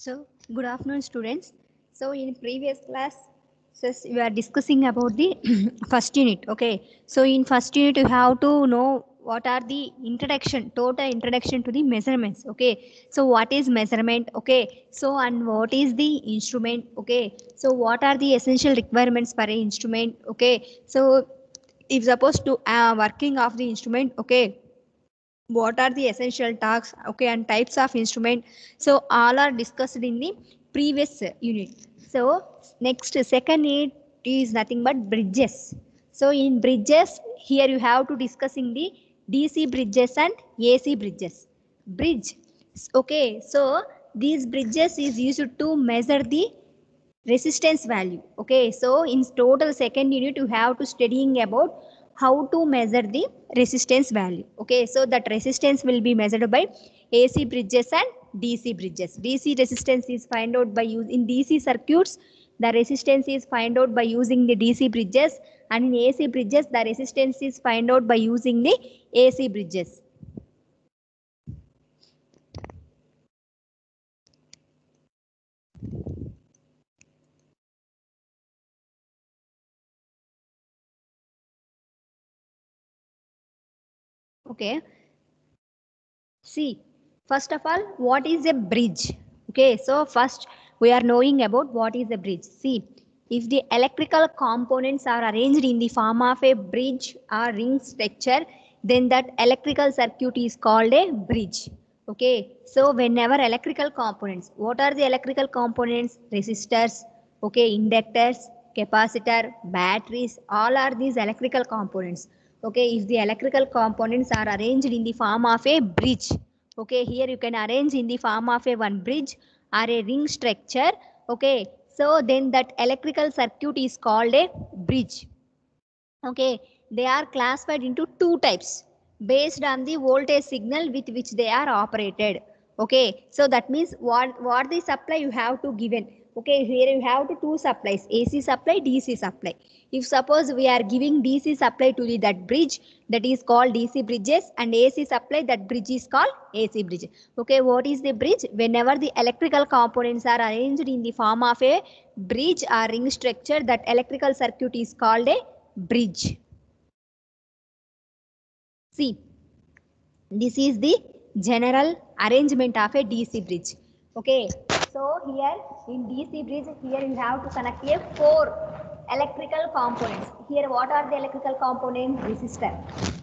So, good afternoon, students. So, in previous class, we are discussing about the first unit. Okay. So, in first unit, you have to know what are the introduction, total introduction to the measurements. Okay. So, what is measurement? Okay. So, and what is the instrument? Okay. So, what are the essential requirements for an instrument? Okay. So, if supposed to uh, working of the instrument, okay what are the essential tasks okay and types of instrument. So all are discussed in the previous unit. So next second unit is nothing but bridges. So in bridges here you have to discussing the dc bridges and ac bridges. Bridge okay so these bridges is used to measure the resistance value okay. So in total second unit you have to studying about how to measure the resistance value. Okay so that resistance will be measured by ac bridges and dc bridges. Dc resistance is find out by use in dc circuits the resistance is find out by using the dc bridges and in ac bridges the resistance is find out by using the ac bridges okay. See first of all what is a bridge? Okay so first we are knowing about what is a bridge. See if the electrical components are arranged in the form of a bridge or ring structure then that electrical circuit is called a bridge. Okay so whenever electrical components what are the electrical components? Resistors okay inductors capacitor batteries all are these electrical components okay if the electrical components are arranged in the form of a bridge okay here you can arrange in the form of a one bridge or a ring structure okay. So then that electrical circuit is called a bridge okay. They are classified into two types based on the voltage signal with which they are operated okay. So that means what what the supply you have to given okay here you have two supplies ac supply dc supply. If suppose we are giving dc supply to the that bridge that is called dc bridges and ac supply that bridge is called ac bridge. Okay what is the bridge? Whenever the electrical components are arranged in the form of a bridge or ring structure that electrical circuit is called a bridge. See this is the general arrangement of a dc bridge. Okay so here in DC bridge, here you have to connect a four electrical components. Here what are the electrical components? Resistor.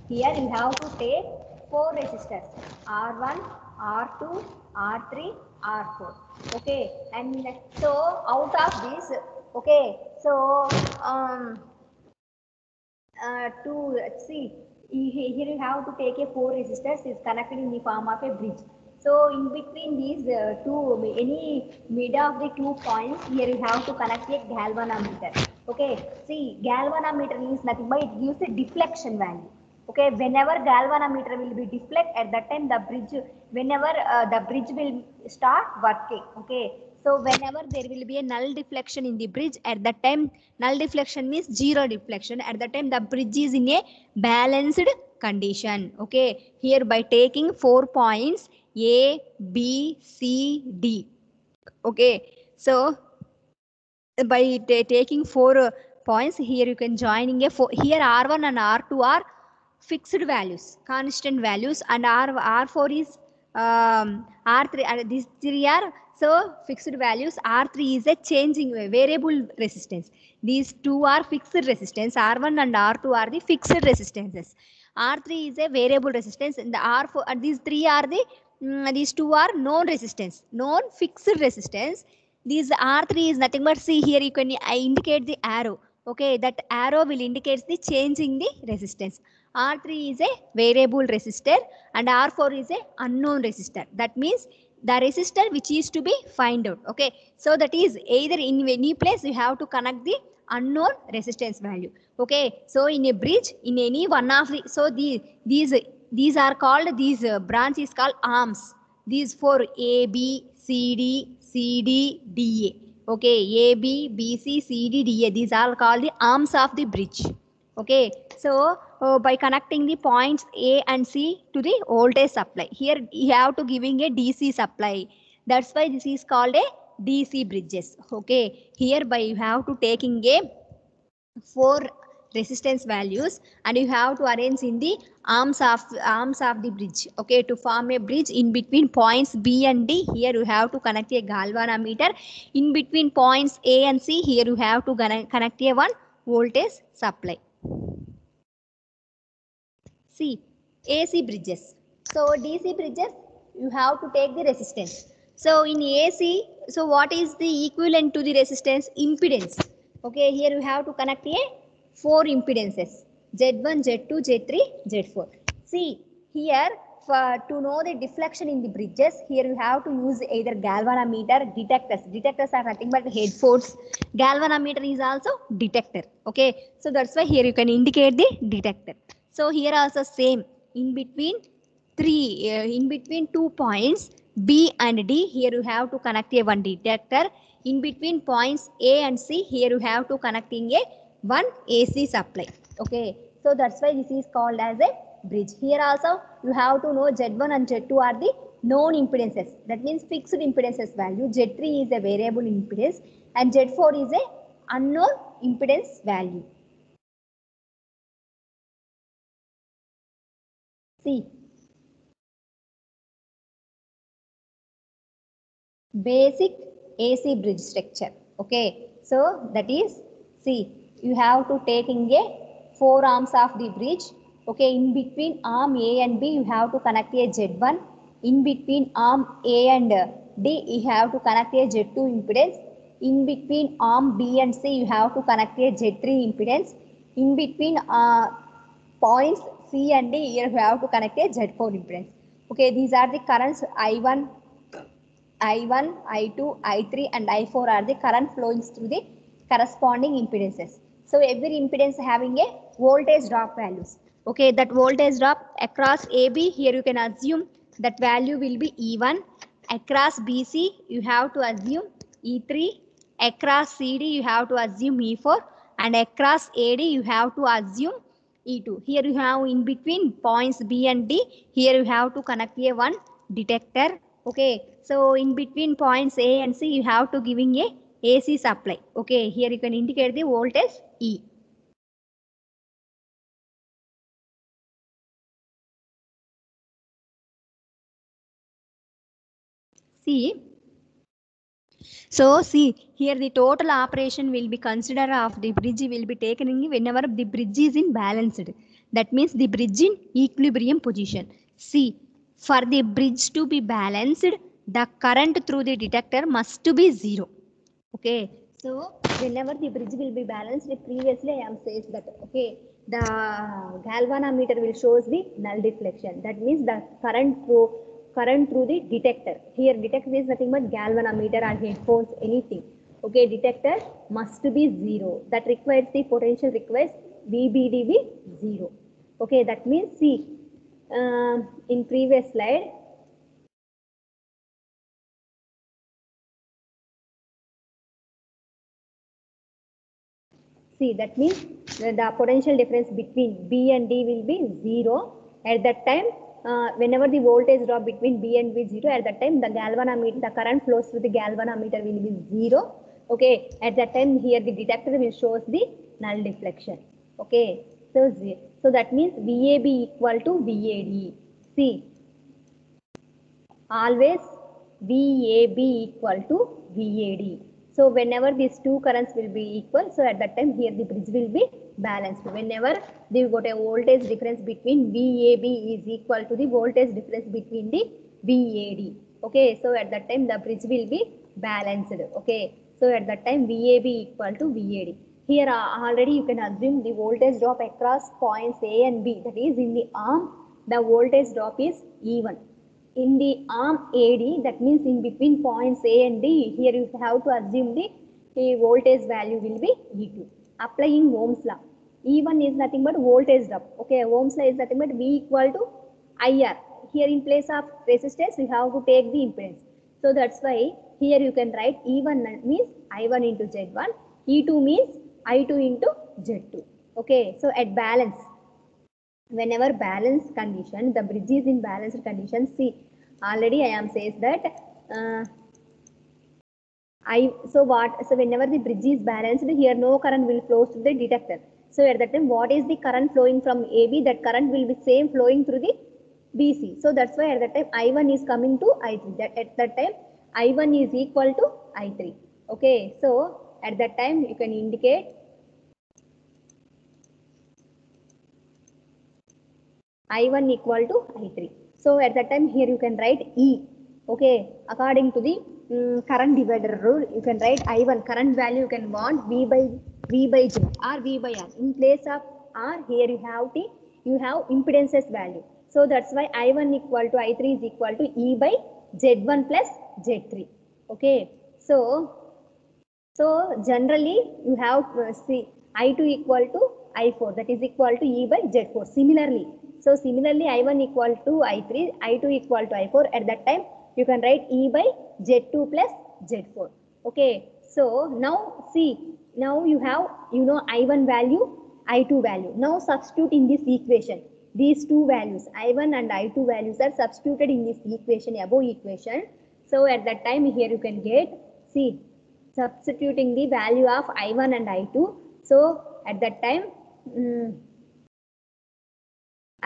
Here you have to take four resistors. R1, R2, R3, R4. Okay. And so out of this, okay. So um, uh, to see here you have to take a four resistors is connected in the form of a bridge. So in between these uh, two, any middle of the two points, here you have to connect a galvanometer. Okay, see galvanometer means nothing but it gives a deflection value. Okay, whenever galvanometer will be deflect at that time the bridge, whenever uh, the bridge will start working. Okay, so whenever there will be a null deflection in the bridge at that time, null deflection means zero deflection. At that time the bridge is in a balanced condition. Okay, here by taking four points a, B, C, D. Okay, so by taking four uh, points here, you can joining a four. Here R1 and R2 are fixed values, constant values, and R R4 is um, R3. And these three are so fixed values. R3 is a changing variable resistance. These two are fixed resistance. R1 and R2 are the fixed resistances. R3 is a variable resistance, and the R4 and these three are the Mm, these two are known resistance known fixed resistance. These r3 is nothing but see here you can i indicate the arrow. Okay that arrow will indicate the change in the resistance. R3 is a variable resistor and r4 is a unknown resistor. That means the resistor which is to be find out okay? So that is either in any place you have to connect the unknown resistance value okay? So in a bridge in any one of the so the these these are called these uh, called arms. These four a b c d c d d a. Okay a b b c c d d a. These are called the arms of the bridge. Okay so uh, by connecting the points a and c to the voltage supply. Here you have to giving a dc supply. That's why this is called a DC bridges. Okay, hereby you have to taking a four resistance values and you have to arrange in the arms of arms of the bridge okay to form a bridge in between points b and d. Here you have to connect a galvanometer in between points a and c here you have to connect a one voltage supply. See ac bridges. So dc bridges you have to take the resistance. So in ac so what is the equivalent to the resistance? Impedance. Okay here you have to connect a four impedances. Z1, Z2, Z3, Z4. See here for to know the deflection in the bridges here you have to use either galvanometer detectors. Detectors are nothing but head headphones. Galvanometer is also detector okay? So that's why here you can indicate the detector. So here also same. In between three uh, in between two points b and d here you have to connect a one detector. In between points a and c here you have to connecting a one AC supply. Okay, so that's why this is called as a bridge. Here also you have to know Z1 and Z2 are the known impedances. That means fixed impedances value. Z3 is a variable impedance and Z4 is a unknown impedance value. See. Basic AC bridge structure. Okay, so that is see you have to take in a four arms of the bridge. Okay in between arm a and b you have to connect a z1 in between arm a and d you have to connect a z2 impedance. In between arm b and c you have to connect a z3 impedance. In between uh, points c and d you have to connect a z4 impedance. Okay these are the currents i1 i1 i2 i3 and i4 are the current flowing through the corresponding impedances so every impedance having a voltage drop values. Okay, that voltage drop across AB, here you can assume that value will be E1. Across BC, you have to assume E3. Across CD, you have to assume E4. And across AD, you have to assume E2. Here you have in between points B and D, here you have to connect a one detector. Okay, so in between points A and C, you have to giving a AC supply. Okay, here you can indicate the voltage E. See, so see here the total operation will be considered of the bridge will be taken whenever the bridge is in balanced. That means the bridge in equilibrium position. See, for the bridge to be balanced, the current through the detector must to be zero. Okay, so whenever the bridge will be balanced, previously I am says that okay, the galvanometer will shows the null deflection. That means the current through current through the detector. Here detector is nothing but galvanometer or headphones, anything. Okay, detector must be zero. That requires the potential requires VBD be zero. Okay, that means see uh, in previous slide See, that means the, potential difference between B and D will be 0. At that time, uh, whenever the voltage drop between B and B 0, at that time the galvanometer, the current flows through the galvanometer will be 0. Okay, at that time here the detector will shows the null deflection. Okay, so, so that means VAB equal to VAD. See, always VAB equal to VAD. So whenever these two currents will be equal, so at that time here the bridge will be balanced. Whenever they've got a voltage difference between VAB is equal to the voltage difference between the VAD. Okay, so at that time the bridge will be balanced. Okay, so at that time VAB equal to VAD. Here uh, already you can assume the voltage drop across points A and B. That is in the arm, the voltage drop is even in the arm AD, that means in between points A and D, here you have to assume the, the voltage value will be E2. Applying Ohm's law. E1 is nothing but voltage drop. Okay, Ohm's law is nothing but V equal to IR. Here in place of resistance, we have to take the impedance. So that's why here you can write E1 means I1 into Z1, E2 means I2 into Z2. Okay, so at balance, whenever balanced condition, the bridge is in balanced condition, see, already I am says that uh, I so what so whenever the bridge is balanced here no current will flow through the detector. So at that time what is the current flowing from AB that current will be same flowing through the BC. So that's why at that time I1 is coming to I3 that at that time I1 is equal to I3. Okay so at that time you can indicate I1 equal to I3. So at that time here you can write E. Okay, according to the um, current divider rule, you can write I1 current value you can want V by V by J or V by R. In place of R here you have T, you have impedances value. So that's why I1 equal to I3 is equal to E by Z1 plus Z3. Okay, so so generally you have uh, see I2 equal to I4 that is equal to E by Z4. Similarly, so similarly I1 equal to I3, I2 equal to I4 at that time you can write E by Z2 plus Z4. Okay, so now see now you have you know I1 value, I2 value. Now substitute in this equation these two values I1 and I2 values are substituted in this equation above equation. So at that time here you can get see substituting the value of I1 and I2. So at that time um,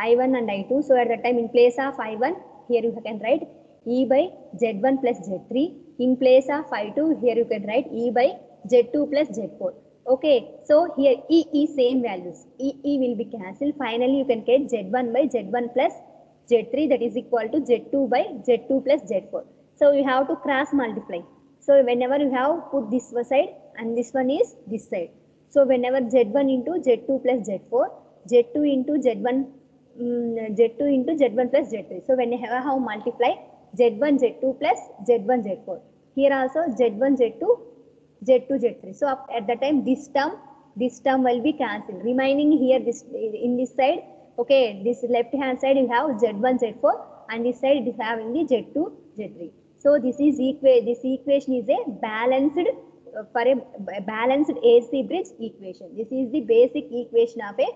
I1 and I2. So at that time in place of I1 here you can write E by Z1 plus Z3. In place of I2 here you can write E by Z2 plus Z4. Okay, so here E is same values. E, e will be cancelled. Finally, you can get Z1 by Z1 plus Z3 that is equal to Z2 by Z2 plus Z4. So you have to cross multiply. So whenever you have put this side and this one is this side. So whenever Z1 into Z2 plus Z4, Z2 into Z1, um, Z2 into Z1 plus Z3. So when you have how multiply Z1 Z2 plus Z1 Z4. Here also Z1 Z2 Z2, Z3. So up at the time this term, this term will be cancelled. Remaining here this in this side, okay, this left hand side you have Z1, Z4 and this side is having the Z2, Z3. So this is equa this equation is a balanced uh, for a balanced AC bridge equation. This is the basic equation of a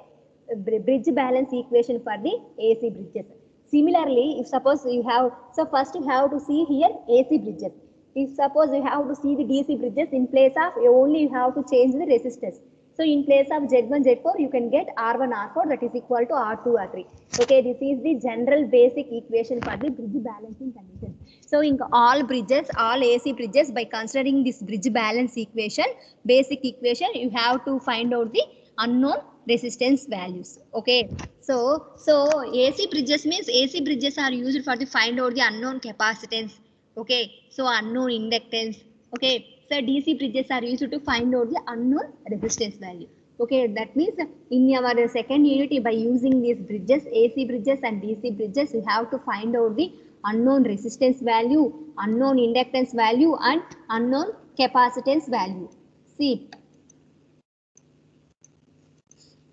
bridge balance equation for the AC bridges. Similarly, if suppose you have, so first you have to see here AC bridges. If suppose you have to see the DC bridges in place of only you have to change the resistance. So in place of Z1, Z4, you can get R1, R4 that is equal to R2, R3. Okay, this is the general basic equation for the bridge balancing condition. So in all bridges, all AC bridges, by considering this bridge balance equation, basic equation, you have to find out the unknown resistance values. Okay, so so AC bridges means AC bridges are used for the find out the unknown capacitance okay? So unknown inductance okay? So dc bridges are used to find out the unknown resistance value okay? That means in our second unit by using these bridges ac bridges and dc bridges you have to find out the unknown resistance value unknown inductance value and unknown capacitance value. See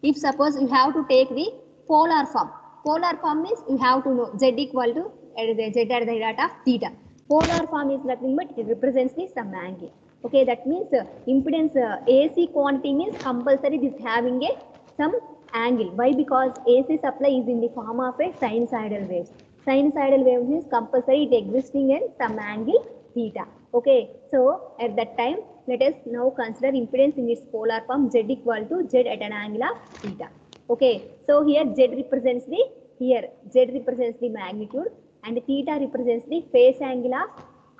if suppose you have to take the polar form polar form means you have to know z equal to z at the rate of theta. Polar form is nothing but it represents the some angle. Okay that means uh, impedance uh, ac quantity means compulsory this having a some angle. Why? Because ac supply is in the form of a sinusoidal waves sinusoidal wave means compulsory it existing in some angle theta. Okay so at that time let us now consider impedance in its polar form z equal to z at an angle of theta. Okay so here z represents the here z represents the magnitude and theta represents the phase angle of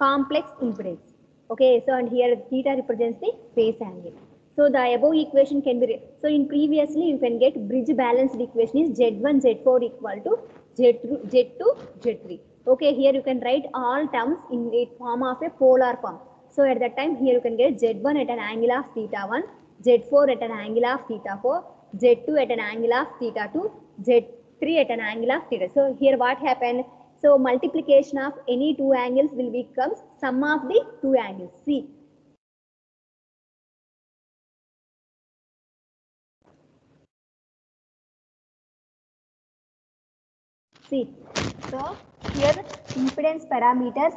complex impedance. Okay so and here theta represents the phase angle. So the above equation can be so in previously you can get bridge balanced equation is z1 z4 equal to z2 z2 z3 okay here you can write all terms in the form of a polar form so at that time here you can get z1 at an angle of theta 1 z4 at an angle of theta 4 z2 at an angle of theta 2 z3 at an angle of theta. So here what happened? So multiplication of any two angles will become sum of the two angles. See? See, so here impedance parameters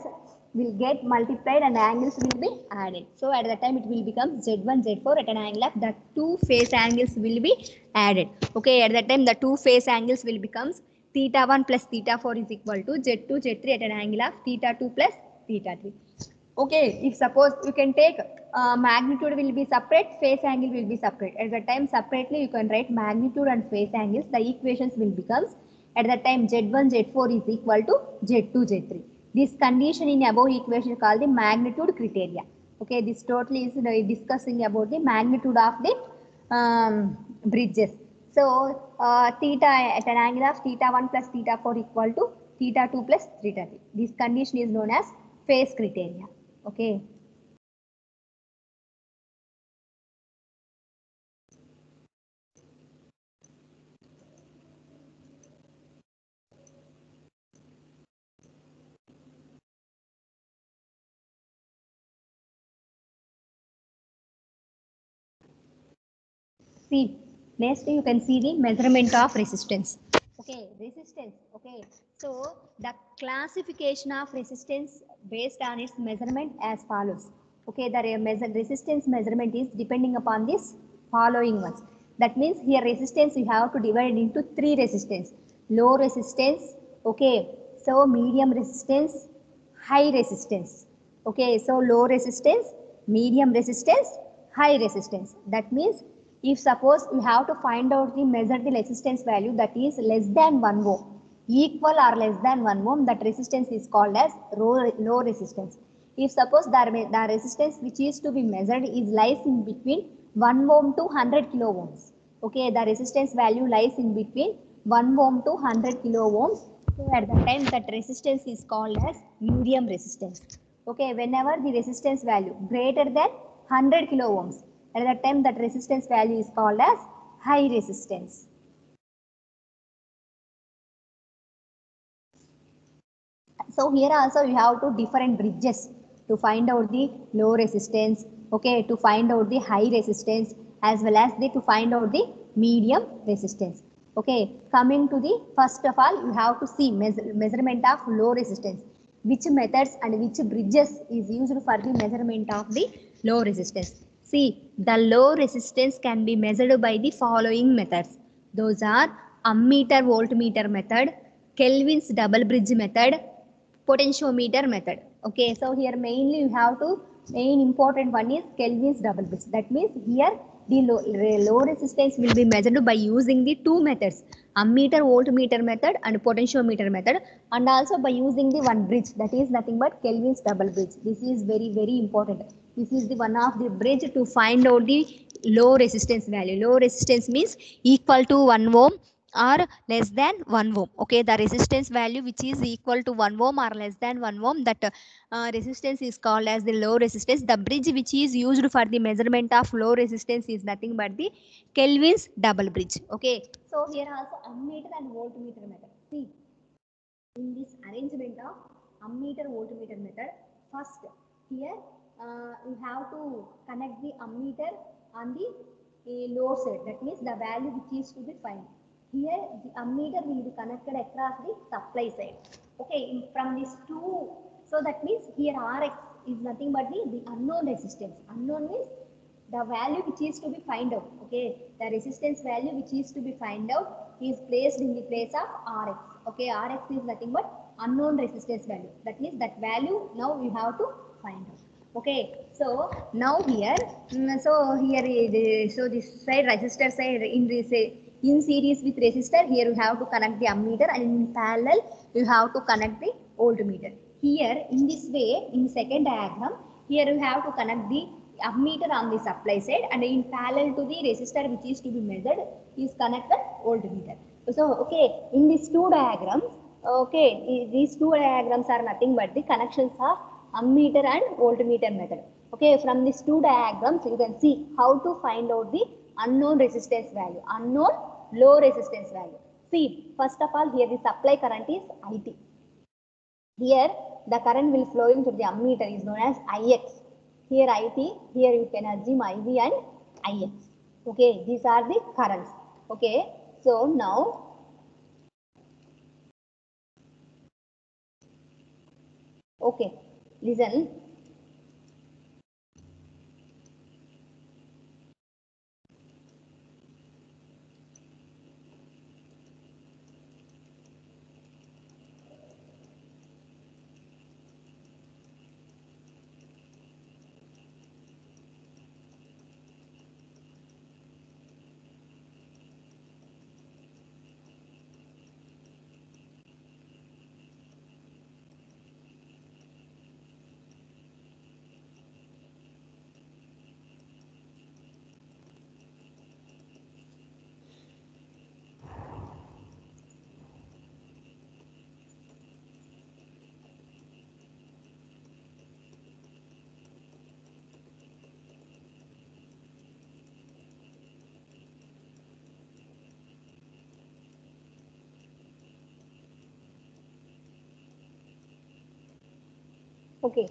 will get multiplied and angles will be added. So at that time it will become Z1, Z4 at an angle of the two phase angles will be added. Okay, at that time the two phase angles will becomes theta 1 plus theta 4 is equal to Z2, Z3 at an angle of theta 2 plus theta 3. Okay, if suppose you can take uh, magnitude will be separate, phase angle will be separate. At that time separately you can write magnitude and phase angles. The equations will becomes at that time Z1, Z4 is equal to Z2, Z3. This condition in above equation called the magnitude criteria. Okay, this totally is uh, discussing about the magnitude of the um, bridges. So, uh, theta at an angle of theta 1 plus theta 4 equal to theta 2 plus theta 3. This condition is known as phase criteria. Okay. See, next you can see the measurement of resistance. Okay, resistance. Okay, so the classification of resistance based on its measurement as follows. Okay, the resistance measurement is depending upon this following ones. That means here resistance you have to divide into three resistance. Low resistance, okay, so medium resistance, high resistance. Okay, so low resistance, medium resistance, high resistance. That means if suppose you have to find out the measure the resistance value that is less than 1 ohm, equal or less than 1 ohm, that resistance is called as low, resistance. If suppose the, the resistance which is to be measured is lies in between 1 ohm to 100 kilo ohms. Okay, the resistance value lies in between 1 ohm to 100 kilo ohms. So at the time that resistance is called as medium resistance. Okay, whenever the resistance value greater than 100 kilo ohms, at that time that resistance value is called as high resistance. So here also you have two different bridges to find out the low resistance, okay, to find out the high resistance as well as the to find out the medium resistance. Okay, coming to the first of all, you have to see measure, measurement of low resistance. Which methods and which bridges is used for the measurement of the low resistance. See, the low resistance can be measured by the following methods. Those are ammeter voltmeter method, Kelvin's double bridge method, potentiometer method. Okay, so here mainly you have to, main important one is Kelvin's double bridge. That means here the low, low resistance will be measured by using the two methods, ammeter voltmeter method and potentiometer method and also by using the one bridge that is nothing but Kelvin's double bridge. This is very very important. This is the one of the bridge to find out the low resistance value. Low resistance means equal to 1 ohm or less than 1 ohm. Okay the resistance value which is equal to 1 ohm or less than 1 ohm that uh, resistance is called as the low resistance. The bridge which is used for the measurement of low resistance is nothing but the kelvin's double bridge. Okay so here also ammeter and voltmeter method. See in this arrangement of ammeter voltmeter method first here uh, you have to connect the ammeter on the uh, lower side that means the value which is to be find here the ammeter will be connected across the supply side. Okay from these two. So that means here rx is nothing but the, the unknown resistance. Unknown means the value which is to be find out. Okay the resistance value which is to be find out is placed in the place of rx. Okay rx is nothing but unknown resistance value. That means that value now we have to find out okay so now here mm, so here so this side resistor side in this uh, in series with resistor here you have to connect the ammeter and in parallel you have to connect the voltmeter. Here in this way in second diagram here you have to connect the ammeter on the supply side and in parallel to the resistor which is to be measured is connected voltmeter. So okay in these two diagrams okay these two diagrams are nothing but the connections of ammeter and voltmeter method okay from these two diagrams you can see how to find out the unknown resistance value unknown low resistance value. See first of all here the supply current is it here the current will flow into the ammeter is known as ix here it here you can assume iv and ix okay these are the currents. Okay so now okay listen Okay.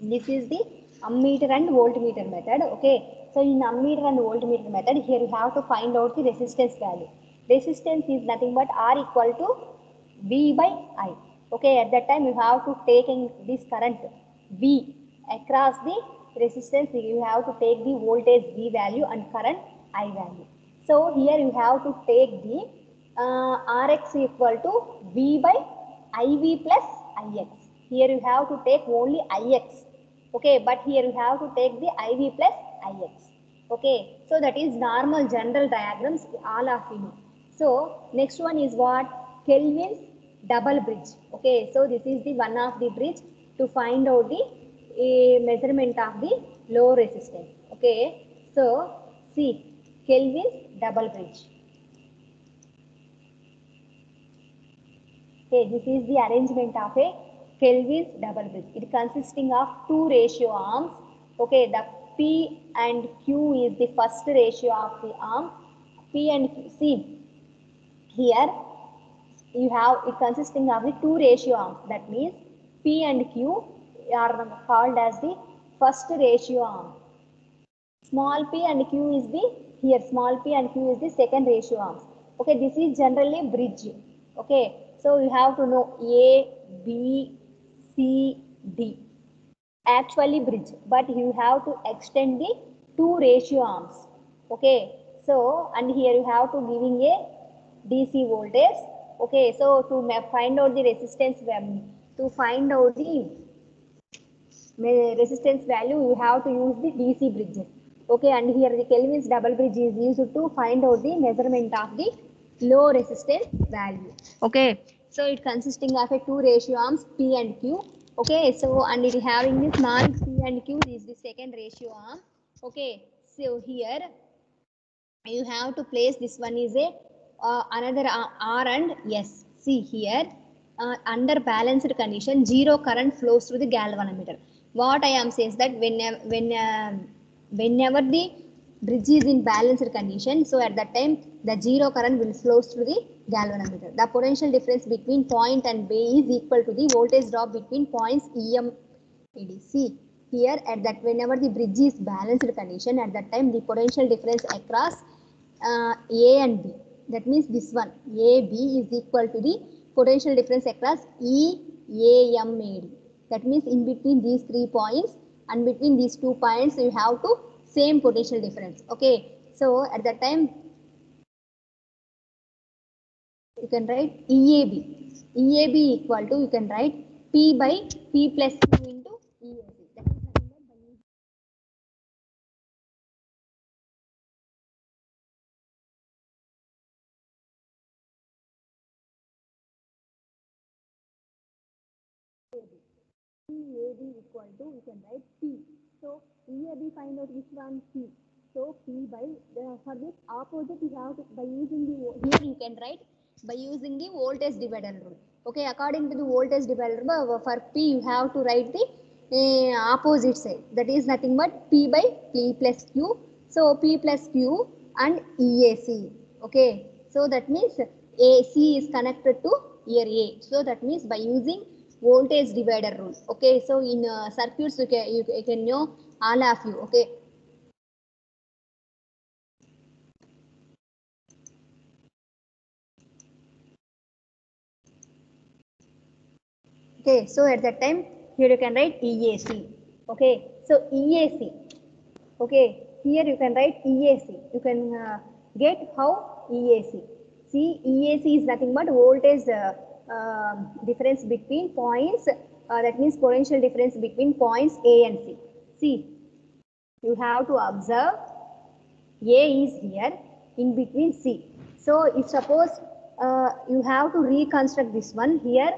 This is the ammeter and voltmeter method. Okay. So in ammeter and voltmeter method, here you have to find out the resistance value. Resistance is nothing but R equal to V by I. Okay. At that time, you have to take this current V across the resistance. You have to take the voltage V value and current I value. So here you have to take the uh, Rx equal to V by IV plus Ix. Here you have to take only Ix. Okay, but here you have to take the IV plus Ix. Okay, so that is normal general diagrams all of you know. So next one is what? Kelvin's double bridge. Okay, so this is the one of the bridge to find out the uh, measurement of the low resistance. Okay, so see Kelvin's double bridge. Okay, this is the arrangement of a Kelvin's double bridge. It consisting of two ratio arms. Okay, the P and Q is the first ratio of the arm. P and Q. See, here you have it consisting of the two ratio arms. That means P and Q are called as the first ratio arm. Small p and q is the here small p and q is the second ratio arms. Okay, this is generally bridge. Okay, so you have to know A, B, C, D. Actually bridge, but you have to extend the two ratio arms. Okay, so and here you have to giving a DC voltage. Okay, so to find out the resistance, um, to find out the resistance value, you have to use the DC bridges. Okay, and here the Kelvin's double bridge is used to find out the measurement of the low resistance value. Okay, so it consisting of a two ratio arms P and Q. Okay, so and it having this small P and Q this is the second ratio arm. Okay, so here you have to place this one is a uh, another uh, R and S. See here, uh, under balanced condition, zero current flows through the galvanometer. What I am saying is that whenever when uh, whenever the bridge is in balanced condition, so at that time the zero current will flow through the galvanometer. The potential difference between point and bay is equal to the voltage drop between points EM ADC. Here at that whenever the bridge is balanced condition, at that time the potential difference across uh, A and B. That means this one AB is equal to the potential difference across E, A, M, A, D. That means in between these three points and between these two points you have to same potential difference. Okay. So at that time you can write EAB. EAB equal to you can write P by P plus Q into EAB. EAB equal to you can write P. So EAB find out which one P. So P by the for this opposite you have to by using the here you can write by using the voltage divider rule. Okay, according to the voltage divider rule for P you have to write the uh, opposite side. That is nothing but P by P plus Q. So P plus Q and EAC. Okay, so that means AC is connected to here A. So that means by using voltage divider rule. Okay, so in uh, circuits you can, you, you can know all of you. Okay, Okay, so at that time, here you can write EAC. Okay, so EAC. Okay, here you can write EAC. You can uh, get how EAC. See, EAC is nothing but voltage uh, uh, difference between points. Uh, that means potential difference between points A and C. See, you have to observe A is here in between C. So if suppose uh, you have to reconstruct this one here,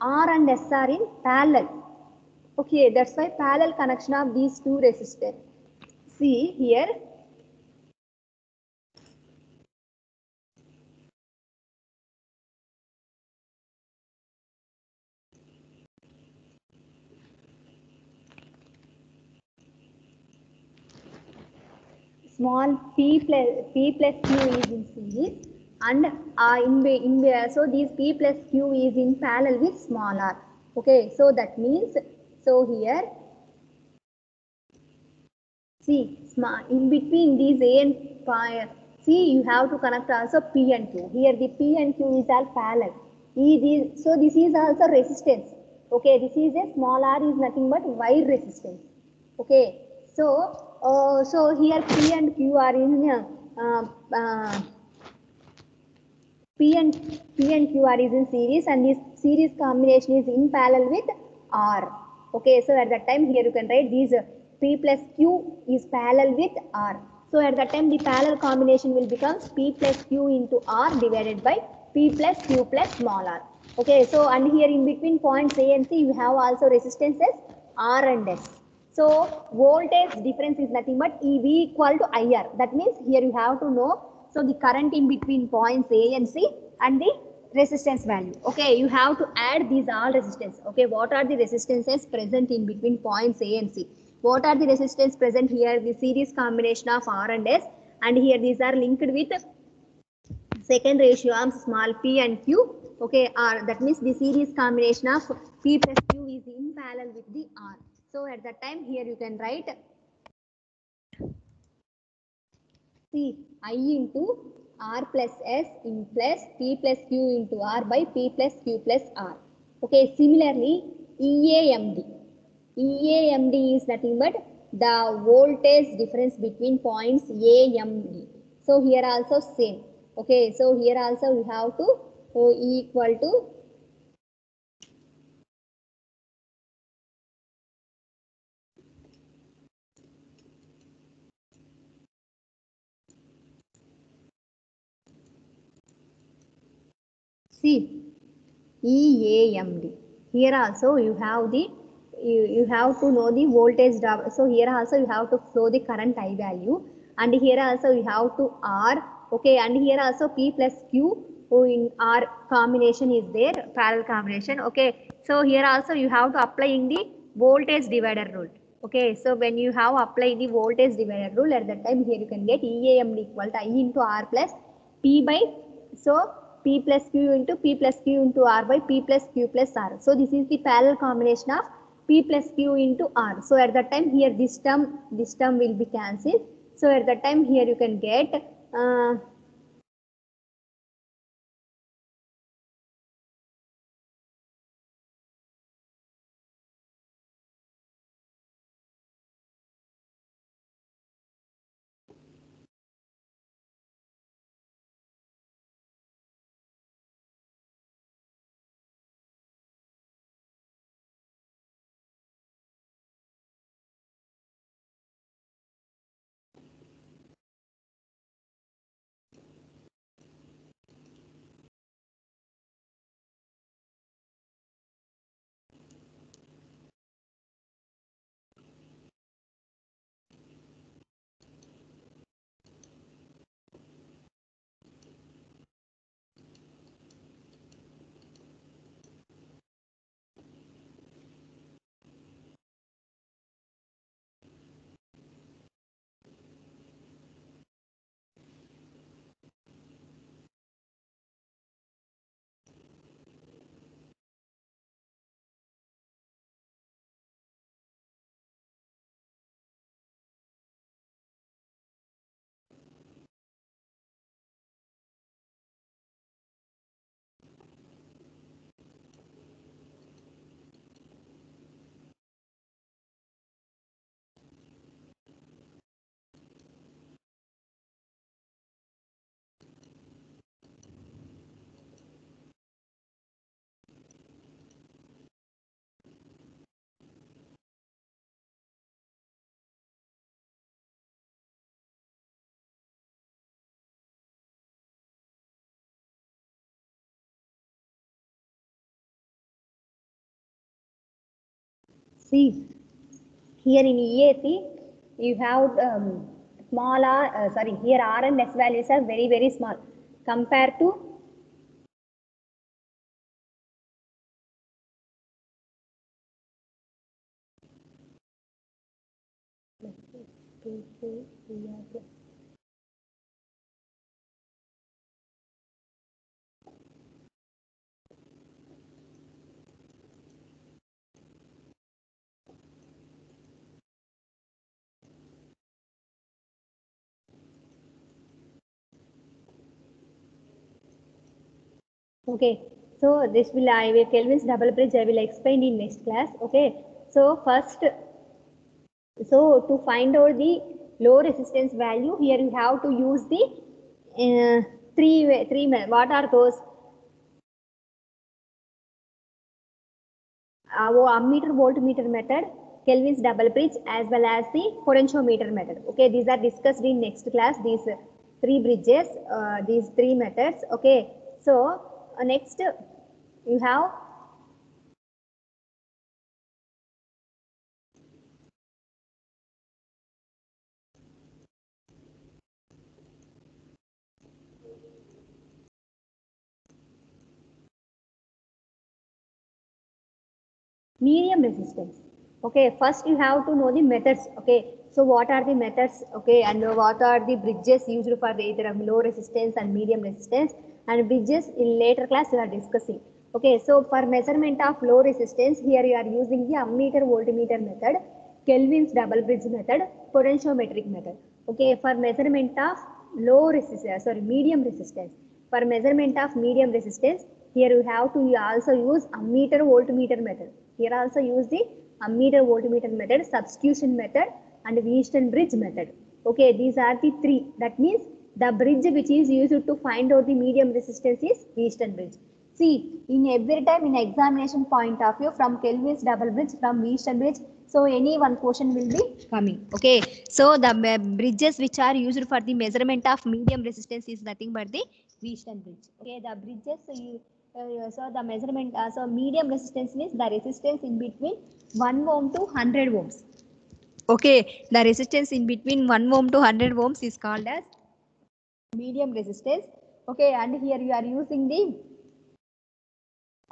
R and S are in parallel. Okay, that's why parallel connection of these two resistors. See here, small p plus p plus q is in series and uh, in, in so these p plus q is in parallel with small r. Okay so that means so here see in between these a and pi see you have to connect also p and q. Here the p and q is all parallel. E so this is also resistance. Okay this is a small r is nothing but wire resistance. Okay so uh, so here p and q are in uh, uh, P and P and Q are is in series and this series combination is in parallel with R. Okay, so at that time here you can write these uh, P plus Q is parallel with R. So at that time the parallel combination will become P plus Q into R divided by P plus Q plus small r. Okay, so and here in between points A and C you have also resistances R and S. So voltage difference is nothing but EV equal to IR. That means here you have to know so the current in between points A and C and the resistance value. Okay, you have to add these all resistance. Okay, what are the resistances present in between points A and C? What are the resistance present here? The series combination of R and S and here these are linked with second ratio of small p and q. Okay, R that means the series combination of p plus q is in parallel with the R. So at that time here you can write See, I into R plus S in plus P plus Q into R by P plus Q plus R. Okay, similarly, EAMD. EAMD is nothing but the voltage difference between points AMD. So here also same. Okay, so here also we have to so E equal to See, EAMD. Here also you have the you, you have to know the voltage drop. So here also you have to flow the current I value and here also you have to R. Okay, and here also P plus Q who in R combination is there, parallel combination. Okay, so here also you have to apply in the voltage divider rule. Okay, so when you have applied the voltage divider rule at that time here you can get EAMD equal to I into R plus P by so P plus Q into P plus Q into R by P plus Q plus R. So this is the parallel combination of P plus Q into R. So at that time here this term this term will be cancelled. So at that time here you can get uh, see here in EAC you have um, small r uh, sorry here R and S values are very very small. Compared to okay so this will i will kelvin's double bridge i will explain in next class okay? So first so to find out the low resistance value here you have to use the uh, three three what are those? Our ammeter voltmeter method kelvin's double bridge as well as the potentiometer method okay? These are discussed in next class these uh, three bridges uh, these three methods okay? So uh, next you have? Medium resistance. Okay first you have to know the methods okay? So what are the methods okay? And what are the bridges used for the either low resistance and medium resistance and bridges in later class we are discussing. Okay so for measurement of low resistance here you are using the ammeter voltmeter method kelvin's double bridge method potentiometric method. Okay for measurement of low resistance uh, sorry medium resistance. For measurement of medium resistance here you have to also use ammeter voltmeter method. Here also use the ammeter voltmeter method substitution method and Wheatstone bridge method. Okay these are the three. That means the bridge which is used to find out the medium resistance is Wheatstone bridge. See in every time in examination point of view from kelvin's double bridge from Wheatstone bridge so any one question will be coming okay? So the bridges which are used for the measurement of medium resistance is nothing but the Wheatstone bridge okay? The bridges so you uh, so the measurement uh, so medium resistance means the resistance in between 1 ohm to 100 ohms okay? The resistance in between 1 ohm to 100 ohms is called as medium resistance. Okay and here you are using the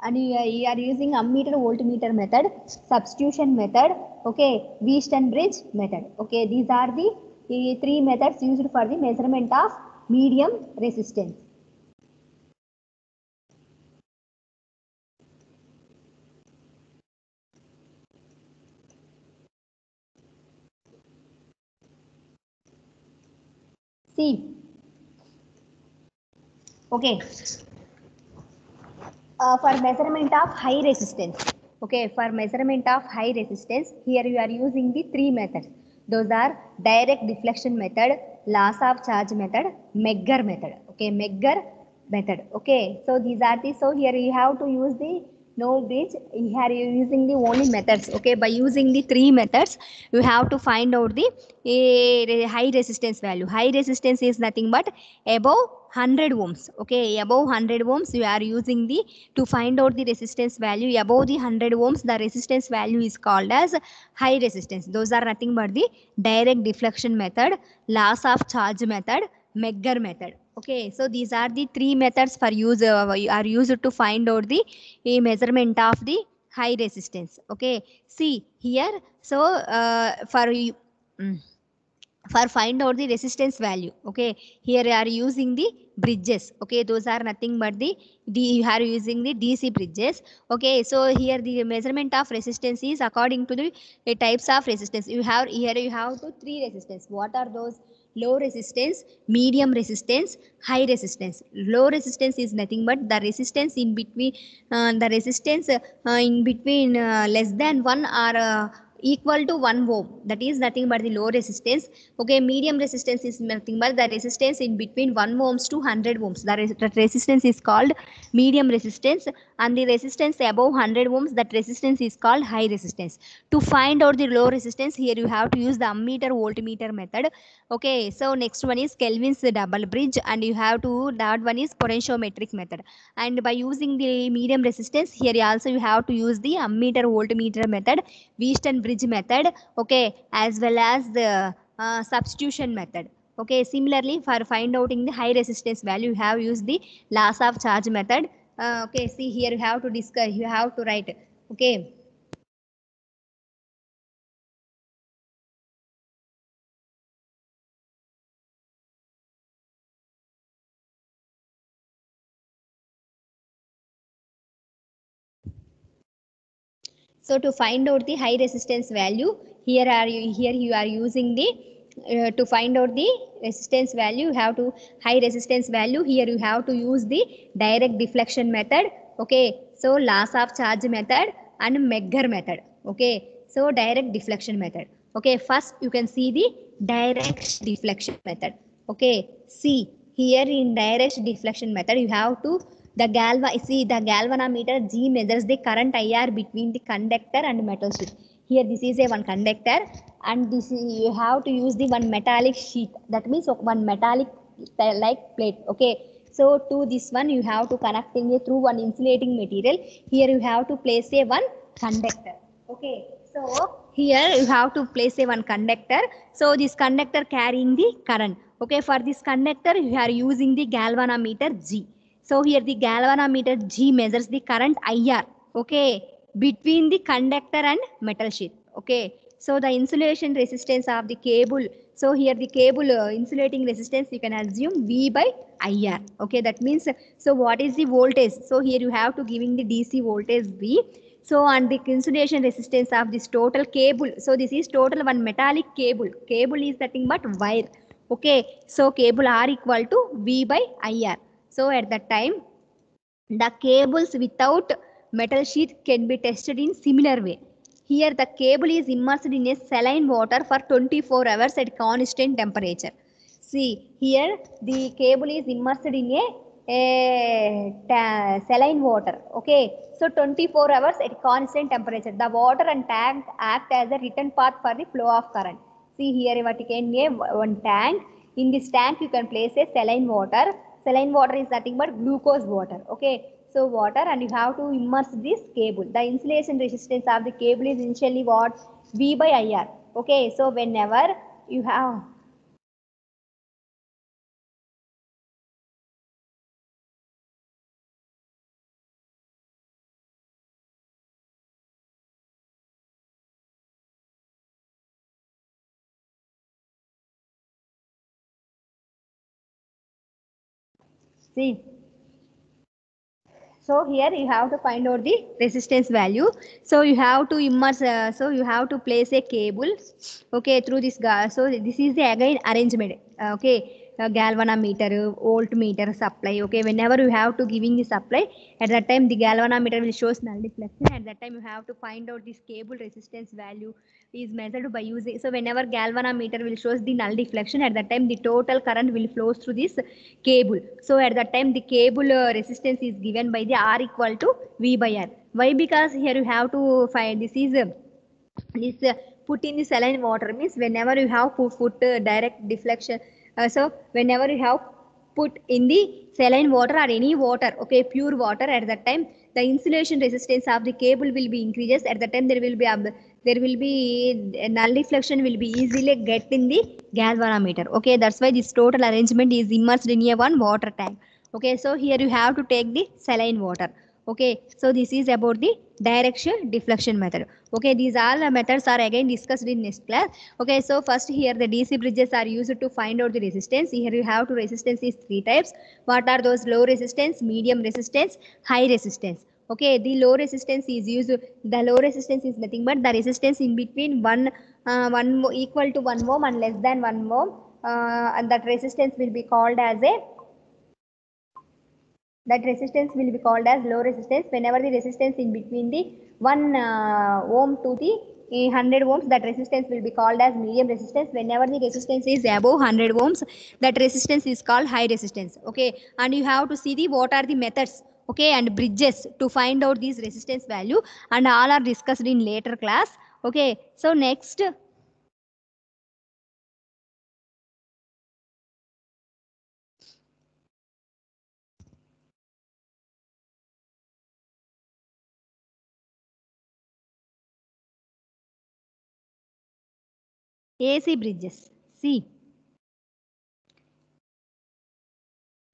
and you are, using ammeter voltmeter method substitution method okay Wheatstone bridge method. Okay these are the, the three methods used for the measurement of medium resistance. See okay. Uh, for measurement of high resistance. Okay for measurement of high resistance here you are using the three methods those are direct deflection method loss of charge method megger method. Okay megger method. Okay so these are the so here you have to use the no bridge. Here you using the only methods. Okay by using the three methods you have to find out the eh, high resistance value. High resistance is nothing but above 100 ohms okay? Above 100 ohms you are using the to find out the resistance value. Above the 100 ohms the resistance value is called as high resistance. Those are nothing but the direct deflection method loss of charge method megger method okay? So these are the three methods for use uh, are used to find out the eh, measurement of the high resistance okay? See here so uh, for you mm, for find out the resistance value okay? Here you are using the bridges okay? Those are nothing but the D, you are using the dc bridges okay? So here the measurement of resistance is according to the types of resistance. You have here you have to three resistance. What are those? Low resistance medium resistance high resistance. Low resistance is nothing but the resistance in between uh, the resistance uh, in between uh, less than 1 or uh, equal to 1 ohm. That is nothing but the low resistance. Okay medium resistance is nothing but the resistance in between 1 ohms to 100 ohms. Res- that resistance is called medium resistance and the resistance above 100 ohms that resistance is called high resistance. To find out the low resistance here you have to use the ammeter voltmeter method. Okay so next one is kelvin's double bridge and you have to that one is potentiometric method. And by using the medium resistance here also you have to use the ammeter voltmeter method. Wheatstone method okay as well as the uh, substitution method. Okay similarly for find outing the high resistance value you have used the loss of charge method. Uh, okay see here you have to discuss you have to write okay So to find out the high resistance value, here are you here you are using the uh, to find out the resistance value you have to high resistance value here you have to use the direct deflection method okay? So loss of charge method and megger method okay? So direct deflection method okay? First you can see the direct deflection method okay? See here in direct deflection method you have to the galva see the galvanometer g measures the current ir between the conductor and metal sheet. Here this is a one conductor and this is, you have to use the one metallic sheet. That means one metallic uh, like plate okay? So to this one you have to connecting it through one insulating material. Here you have to place a one conductor okay? So here you have to place a one conductor. So this conductor carrying the current okay? For this conductor you are using the galvanometer g so here the galvanometer g measures the current ir okay between the conductor and metal sheet okay. So the insulation resistance of the cable so here the cable uh, insulating resistance you can assume v by ir okay. That means so what is the voltage? So here you have to giving the dc voltage v. So on the insulation resistance of this total cable so this is total one metallic cable. Cable is nothing but wire okay. So cable r equal to v by ir so at that time the cables without metal sheet can be tested in similar way. Here the cable is immersed in a saline water for 24 hours at constant temperature. See here the cable is immersed in a, a saline water. Okay. So 24 hours at constant temperature. The water and tank act as a return path for the flow of current. See here what you can a one tank. In this tank you can place a saline water. Saline water is nothing but glucose water. Okay? So water and you have to immerse this cable. The insulation resistance of the cable is initially what? V by ir okay? So whenever you have see? So here you have to find out the resistance value. So you have to immerse uh, so you have to place a cable okay through this gas so this is the again arrangement uh, okay uh, galvanometer voltmeter supply okay whenever you have to giving the supply at that time the galvanometer will shows null deflection. At that time you have to find out this cable resistance value is measured by using so whenever galvanometer will shows the null deflection at that time the total current will flow through this cable. So at that time the cable uh, resistance is given by the r equal to v by r. Why? Because here you have to find this is uh, this uh, put in the saline water means whenever you have put, put uh, direct deflection uh, so whenever you have put in the saline water or any water okay pure water at that time the insulation resistance of the cable will be increases. At that time there will be a there will be null deflection will be easily get in the galvanometer okay? That's why this total arrangement is immersed in a one water tank okay? So here you have to take the saline water okay? So this is about the direction deflection method. Okay these all the methods are again discussed in next class. Okay so first here the dc bridges are used to find out the resistance. Here you have to resistance is three types. What are those? Low resistance medium resistance high resistance. Okay the low resistance is used. The low resistance is nothing but the resistance in between one uh, one equal to one ohm and less than one ohm. Uh, and that resistance will be called as a that resistance will be called as low resistance. Whenever the resistance in between the 1 uh, ohm to the 100 ohms that resistance will be called as medium resistance. Whenever the resistance is above 100 ohms that resistance is called high resistance. Okay? And you have to see the what are the methods okay and bridges to find out these resistance value. And all are discussed in later class. Okay? So next AC bridges. See.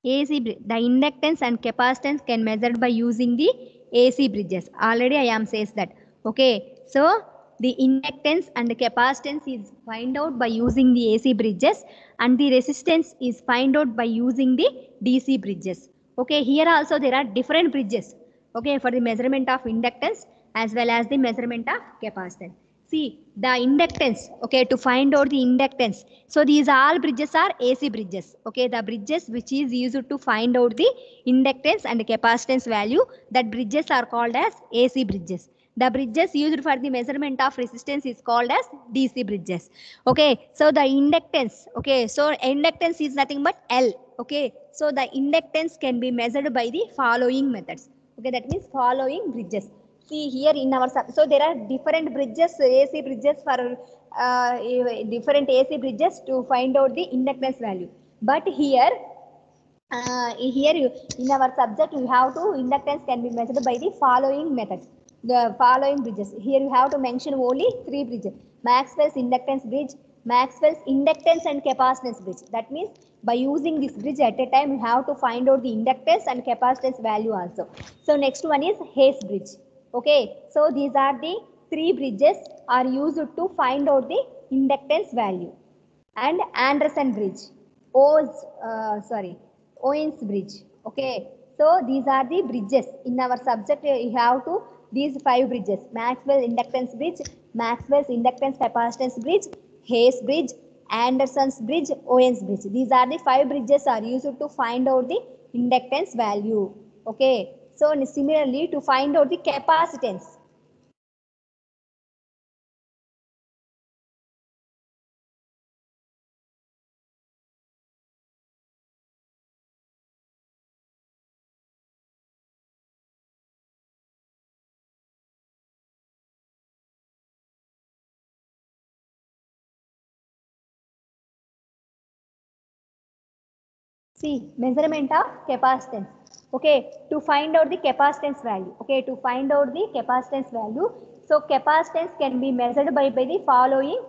AC. The inductance and capacitance can measured by using the AC bridges. Already I am says that. Okay. So the inductance and the capacitance is find out by using the AC bridges and the resistance is find out by using the DC bridges. Okay. Here also there are different bridges. Okay. For the measurement of inductance as well as the measurement of capacitance. See the inductance okay to find out the inductance. So these all bridges are ac bridges okay? The bridges which is used to find out the inductance and capacitance value that bridges are called as ac bridges. The bridges used for the measurement of resistance is called as dc bridges okay? So the inductance okay? So inductance is nothing but l okay? So the inductance can be measured by the following methods okay? That means following bridges see here in our so there are different bridges ac bridges for uh, different ac bridges to find out the inductance value. But here uh, here you, in our subject you have to inductance can be measured by the following method. The following bridges. Here you have to mention only three bridges. Maxwell's inductance bridge maxwell's inductance and capacitance bridge. That means by using this bridge at a time you have to find out the inductance and capacitance value also. So next one is Hay's bridge okay so these are the three bridges are used to find out the inductance value. And anderson bridge o's uh, sorry owens bridge. Okay so these are the bridges. In our subject you have to these five bridges maxwell inductance bridge maxwell's inductance capacitance bridge Hay's bridge anderson's bridge owens bridge. These are the five bridges are used to find out the inductance value. Okay so similarly to find out the capacitance See, measurement of capacitance. Okay, to find out the capacitance value. Okay, to find out the capacitance value. So, capacitance can be measured by, by the following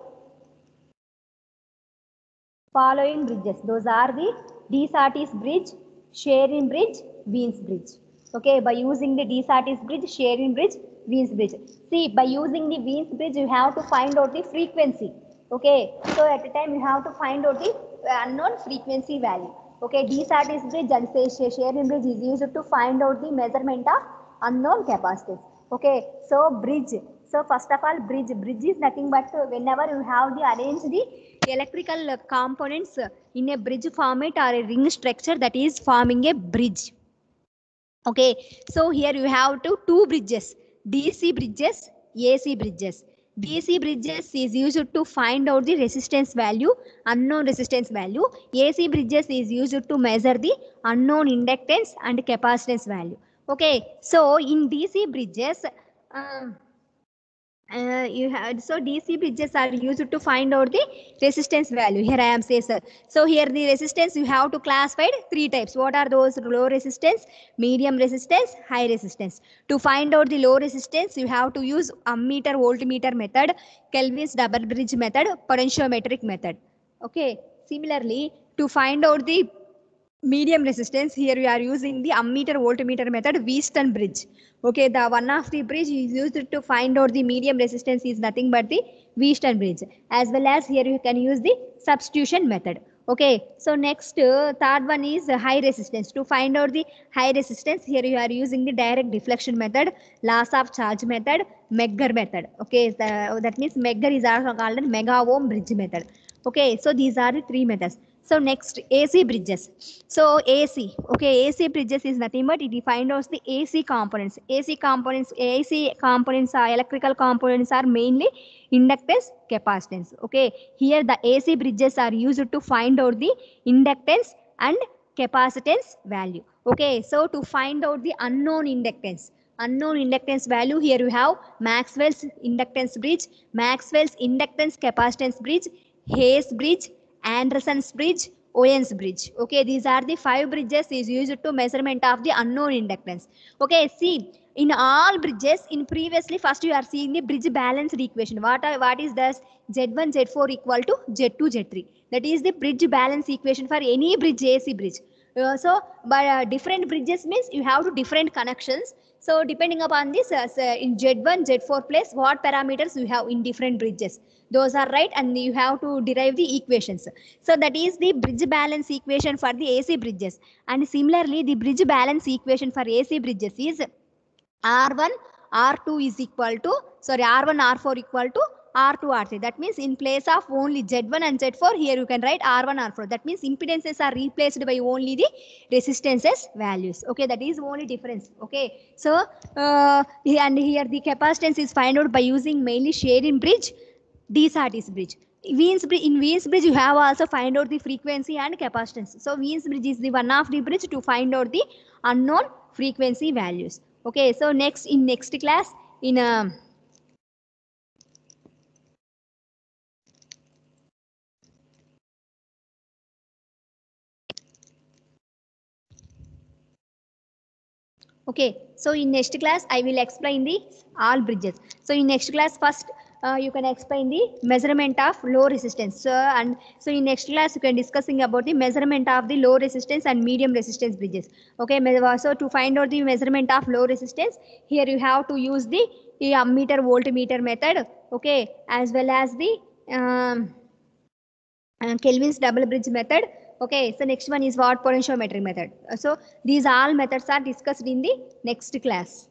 following bridges. Those are the De Sauty's bridge, Schering bridge, Wien's bridge. Okay, by using the De Sauty's bridge, Schering bridge, Wien's bridge. See, by using the Wien's bridge, you have to find out the frequency. Okay, so at a time you have to find out the unknown frequency value. Okay, De Sauty's bridge and say Schering bridge is used to find out the measurement of unknown capacitance. Okay, so bridge. So first of all, bridge. Bridge is nothing but whenever you have the arrange the electrical components in a bridge format or a ring structure that is forming a bridge. Okay, so here you have to two bridges, DC bridges, AC bridges. DC bridges is used to find out the resistance value, unknown resistance value. AC bridges is used to measure the unknown inductance and capacitance value. Okay, so in DC bridges, uh, uh, you have so DC bridges are used to find out the resistance value. Here I am say sir. So here the resistance you have to classify three types. What are those? Low resistance, medium resistance, high resistance. To find out the low resistance, you have to use ammeter voltmeter method, Kelvin's double bridge method, potentiometric method. Okay. Similarly, to find out the medium resistance here we are using the ammeter voltmeter method Wheatstone bridge okay the one of the bridge is used to find out the medium resistance is nothing but the Wheatstone bridge. As well as here you can use the substitution method. Okay so next uh, third one is high resistance. To find out the high resistance here you are using the direct deflection method loss of charge method megger method. Okay the, that means megger is also called mega ohm bridge method. Okay so these are the three methods so next AC bridges. So AC, okay, AC bridges is nothing but it find out the AC components. AC components, AC components are electrical components are mainly inductance, capacitance. Okay, here the AC bridges are used to find out the inductance and capacitance value. Okay, so to find out the unknown inductance. Unknown inductance value here you have Maxwell's inductance bridge, Maxwell's inductance capacitance bridge, Hay's bridge, Anderson's bridge, Owens bridge. Okay, these are the five bridges is used to measurement of the unknown inductance. Okay, see in all bridges in previously first you are seeing the bridge balanced equation. What are what is this? Z1 Z4 equal to Z2 Z3. That is the bridge balance equation for any bridge AC bridge. Uh, so by uh, different bridges means you have to different connections. So depending upon this uh, in Z1 Z4 place what parameters you have in different bridges those are right and you have to derive the equations so that is the bridge balance equation for the ac bridges and similarly the bridge balance equation for ac bridges is r1 r2 is equal to sorry r1 r4 equal to R2, R3. That means in place of only Z1 and Z4, here you can write R1, R4. That means impedances are replaced by only the resistances values. Okay, that is only difference. Okay, so uh, and here the capacitance is found out by using mainly Schering bridge, De Sauty's bridge. Wien's bridge, in Wien's bridge, you have also find out the frequency and capacitance. So Wien's bridge is the one of the bridge to find out the unknown frequency values. Okay, so next in next class in um, Okay, so in next class, I will explain the all bridges. So in next class, first uh, you can explain the measurement of low resistance. So and so in next class, you can discussing about the measurement of the low resistance and medium resistance bridges. Okay, so to find out the measurement of low resistance, here you have to use the ammeter voltmeter method. Okay, as well as the um, uh, Kelvin's double bridge method. Okay, so next one is what potentiometry method. Uh, So these all methods are discussed in the next class.